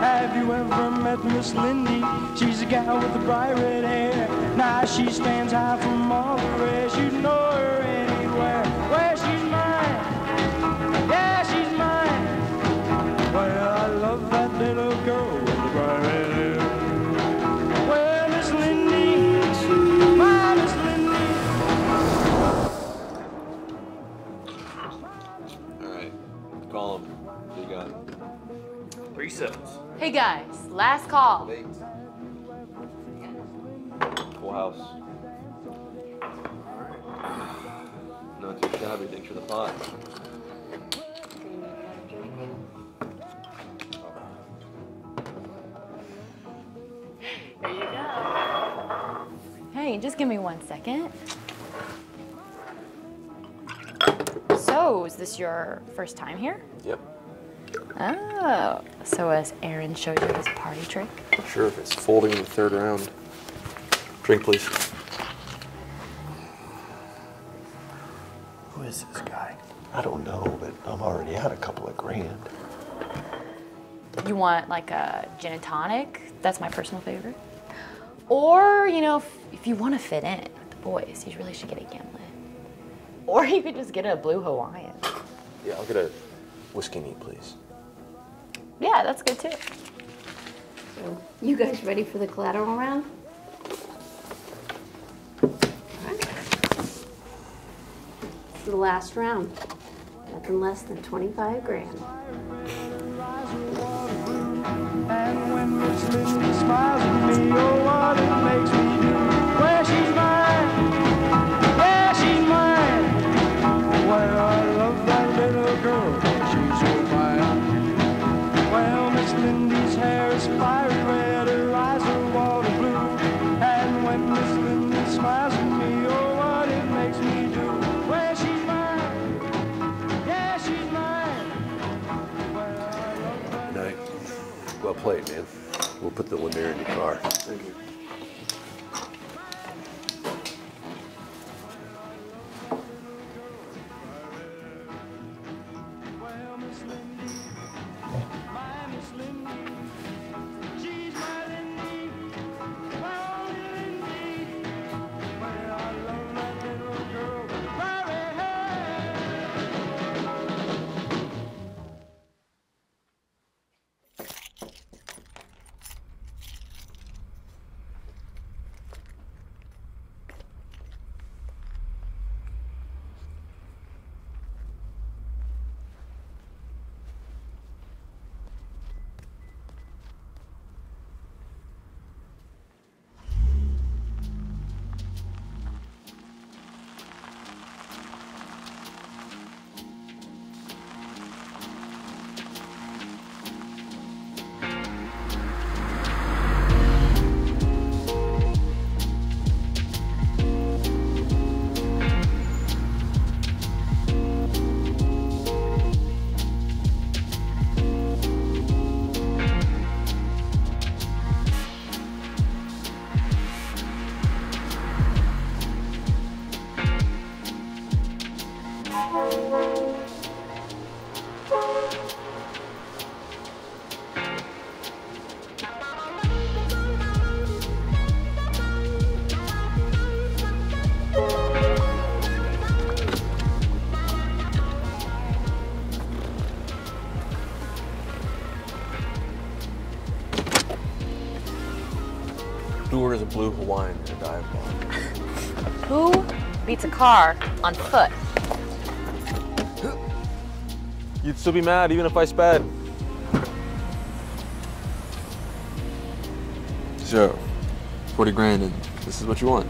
Have you ever met Miss Lindy? She's a gal with the bright red hair. Now she stands out from all call him. What you got? Three sevens. Hey guys, last call. Late. Full house. Not too shabby. Thanks for the pot. There you go. Hey, just give me one second. So, is this your first time here? Yep. Oh, so as Aaron showed you his party trick? Sure, if it's folding in the third round. Drink, please. Who is this guy? I don't know, but I'm already out a couple of grand. You want like a gin and tonic? That's my personal favorite. Or, you know, if, if you want to fit in with the boys, you really should get a gimlet. Or you could just get a blue Hawaiian. Yeah, I'll get a whiskey neat, please. Yeah, that's good too. So, you guys ready for the collateral round? Alright. It's the last round. Nothing less than 25 grand. Played, man. We'll put the lanier in your car. Thank you. Orders a blue Hawaiian in a dive bar? Who beats a car on foot? You'd still be mad even if I sped. So, 40 grand and this is what you want.